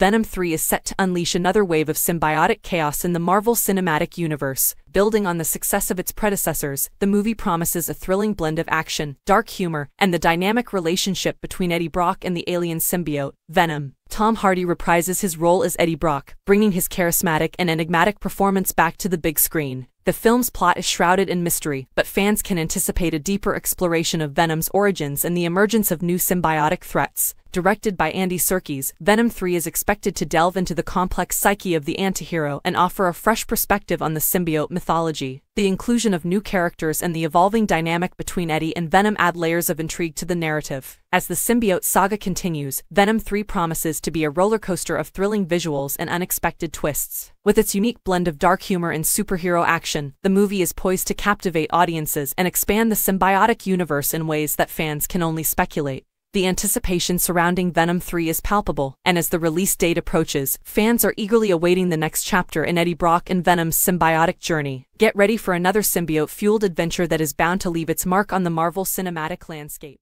Venom 3 is set to unleash another wave of symbiotic chaos in the Marvel Cinematic Universe. Building on the success of its predecessors, the movie promises a thrilling blend of action, dark humor, and the dynamic relationship between Eddie Brock and the alien symbiote, Venom. Tom Hardy reprises his role as Eddie Brock, bringing his charismatic and enigmatic performance back to the big screen. The film's plot is shrouded in mystery, but fans can anticipate a deeper exploration of Venom's origins and the emergence of new symbiotic threats. Directed by Andy Serkis, Venom 3 is expected to delve into the complex psyche of the antihero and offer a fresh perspective on the symbiote mythology. The inclusion of new characters and the evolving dynamic between Eddie and Venom add layers of intrigue to the narrative. As the symbiote saga continues, Venom 3 promises to be a roller coaster of thrilling visuals and unexpected twists. With its unique blend of dark humor and superhero action, the movie is poised to captivate audiences and expand the symbiotic universe in ways that fans can only speculate. The anticipation surrounding Venom 3 is palpable, and as the release date approaches, fans are eagerly awaiting the next chapter in Eddie Brock and Venom's symbiotic journey. Get ready for another symbiote-fueled adventure that is bound to leave its mark on the Marvel cinematic landscape.